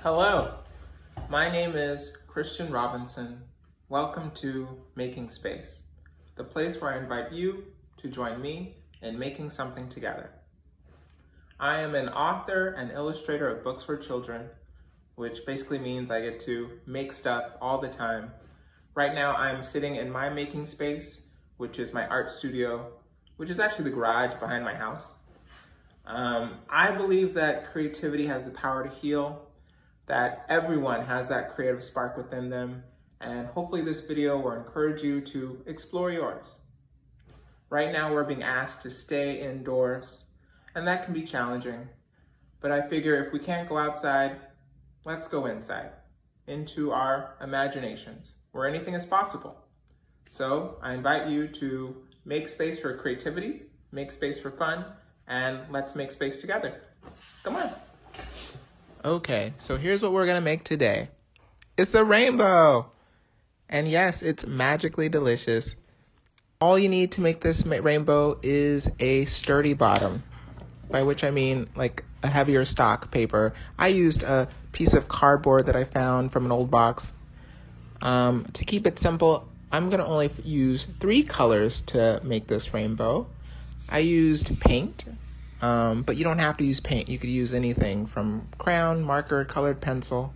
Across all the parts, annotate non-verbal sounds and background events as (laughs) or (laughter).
Hello, my name is Christian Robinson. Welcome to Making Space, the place where I invite you to join me in making something together. I am an author and illustrator of books for children, which basically means I get to make stuff all the time. Right now I'm sitting in my making space, which is my art studio, which is actually the garage behind my house. Um, I believe that creativity has the power to heal, that everyone has that creative spark within them, and hopefully this video will encourage you to explore yours. Right now we're being asked to stay indoors, and that can be challenging. But I figure if we can't go outside, let's go inside, into our imaginations, where anything is possible. So I invite you to make space for creativity, make space for fun, and let's make space together. Come on. Okay, so here's what we're gonna make today. It's a rainbow. And yes, it's magically delicious. All you need to make this rainbow is a sturdy bottom, by which I mean like a heavier stock paper. I used a piece of cardboard that I found from an old box. Um, to keep it simple, I'm gonna only use three colors to make this rainbow. I used paint, um, but you don't have to use paint. You could use anything from crayon, marker, colored pencil.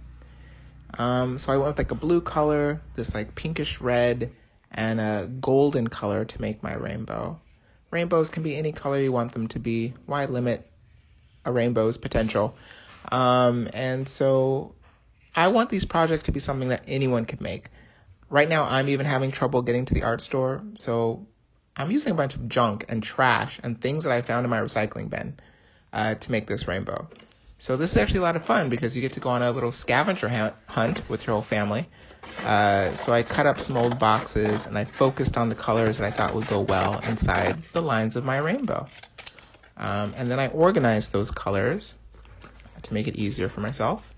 Um, so I went with like a blue color, this like pinkish red, and a golden color to make my rainbow. Rainbows can be any color you want them to be. Why limit a rainbow's potential? Um, and so I want these projects to be something that anyone can make. Right now, I'm even having trouble getting to the art store, so I'm using a bunch of junk and trash and things that I found in my recycling bin uh, to make this rainbow. So this is actually a lot of fun because you get to go on a little scavenger hunt with your whole family. Uh, so I cut up some old boxes and I focused on the colors that I thought would go well inside the lines of my rainbow. Um, and then I organized those colors to make it easier for myself.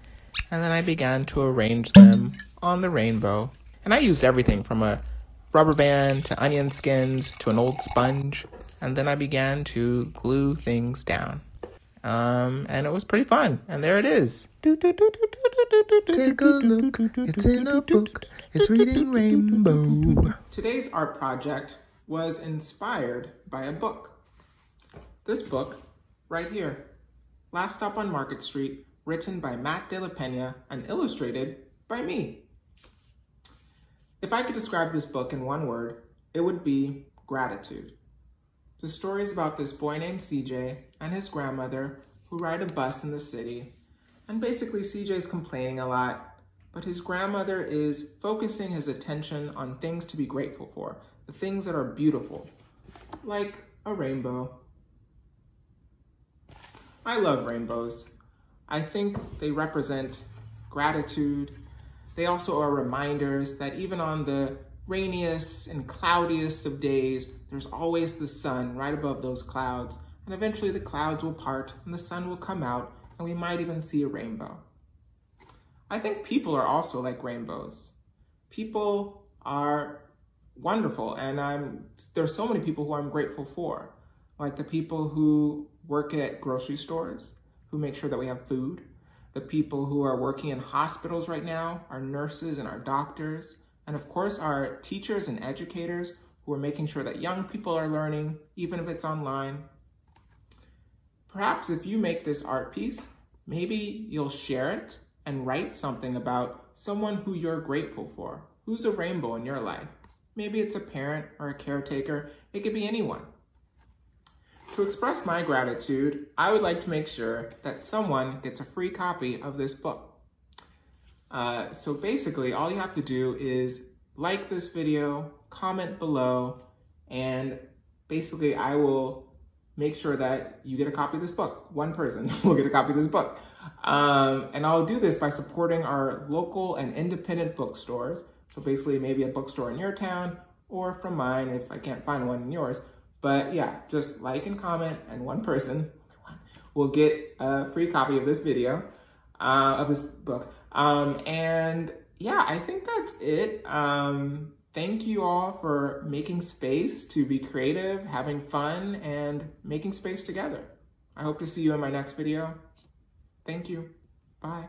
And then I began to arrange them on the rainbow. And I used everything from a rubber band to onion skins to an old sponge, and then I began to glue things down. Um, and it was pretty fun. And there it is. Take a look. It's in a book. It's reading Rainbow. Today's art project was inspired by a book. This book, right here, Last Stop on Market Street, written by Matt De La Pena and illustrated by me. If I could describe this book in one word, it would be gratitude. The story is about this boy named CJ and his grandmother who ride a bus in the city. And basically CJ is complaining a lot, but his grandmother is focusing his attention on things to be grateful for, the things that are beautiful, like a rainbow. I love rainbows. I think they represent gratitude, they also are reminders that even on the rainiest and cloudiest of days, there's always the sun right above those clouds. And eventually the clouds will part and the sun will come out and we might even see a rainbow. I think people are also like rainbows. People are wonderful and I'm there's so many people who I'm grateful for. Like the people who work at grocery stores, who make sure that we have food, the people who are working in hospitals right now, our nurses and our doctors, and of course our teachers and educators who are making sure that young people are learning, even if it's online. Perhaps if you make this art piece, maybe you'll share it and write something about someone who you're grateful for. Who's a rainbow in your life? Maybe it's a parent or a caretaker. It could be anyone. To express my gratitude, I would like to make sure that someone gets a free copy of this book. Uh, so basically, all you have to do is like this video, comment below, and basically I will make sure that you get a copy of this book. One person (laughs) will get a copy of this book. Um, and I'll do this by supporting our local and independent bookstores. So basically maybe a bookstore in your town or from mine if I can't find one in yours. But yeah, just like and comment and one person will get a free copy of this video, uh, of this book. Um, and yeah, I think that's it. Um, thank you all for making space to be creative, having fun, and making space together. I hope to see you in my next video. Thank you. Bye.